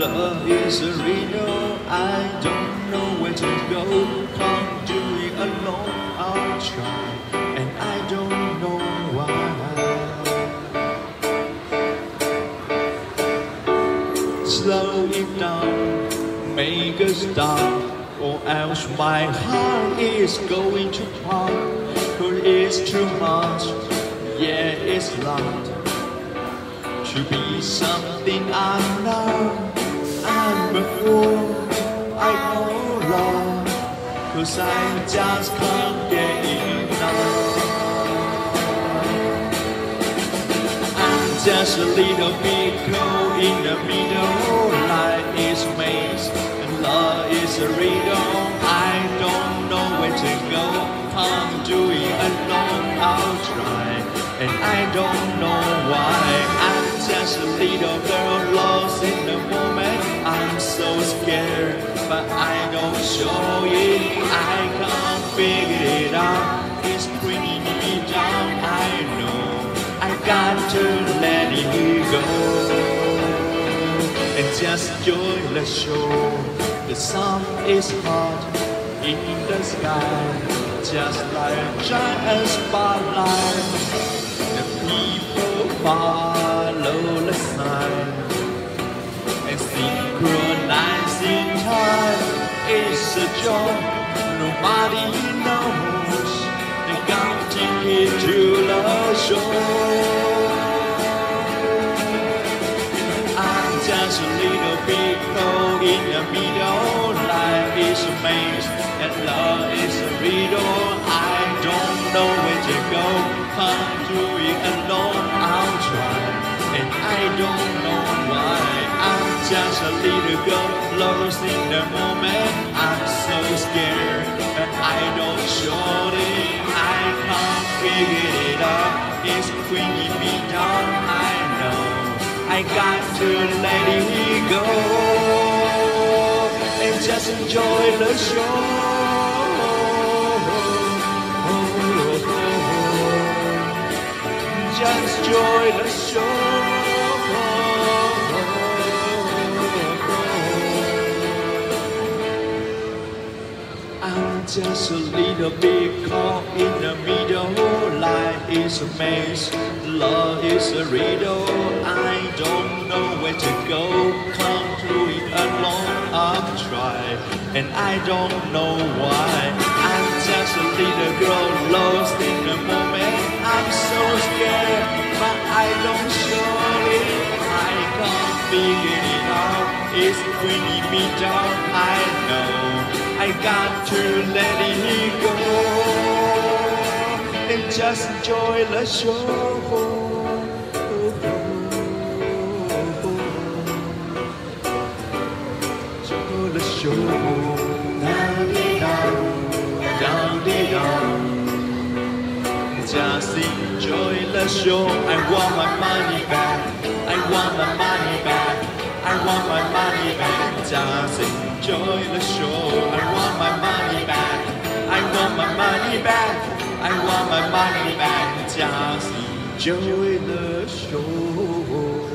Love is a riddle, I don't know where to go. Can't do it alone, I'll try, and I don't know why. Slow it down, make a stop, or else my heart is going to pop. Cause it's too much, yeah, it's loud to be something I'm not. Fool, I know love, cause I just can't get enough. I'm just a little bit cold in the middle, life is a maze, and love is a riddle. I don't know where to go, I'm doing alone, I'll try, and I don't know why. I'm just a little girl lost in the scared, but I don't show it. I can't figure it out. It's bringing me down. I know I got to let it go and just enjoy the show. The sun is hot in the sky, just like a giant spotlight. The people follow a job nobody knows. They got ticket to the show. I'm just a little bit cold in the middle. Life is a maze and love is a riddle. I don't know where to go. Can't do it alone. I'll try, and I don't know why. I'm just a little girl lost in the moment. Scared, but I don't show it. I can't figure it out. It's down. I know. I got to let it go and just enjoy the show. Oh, oh, oh, just enjoy the just a little bit caught in the middle. Life is a maze, love is a riddle. I don't know where to go. Come through it alone. I've tried, and I don't know why. I'm just a little girl lost in the moment. I'm so scared, but I don't show it. I can't figure it out. It's bringing me down. I know. I got to let it go and just enjoy the show. Show. Just enjoy the show. I want my money back. I want my money back. I want my money back. Just enjoy the show. I want my money back. I want my money back. I want my money back. Just enjoy the show.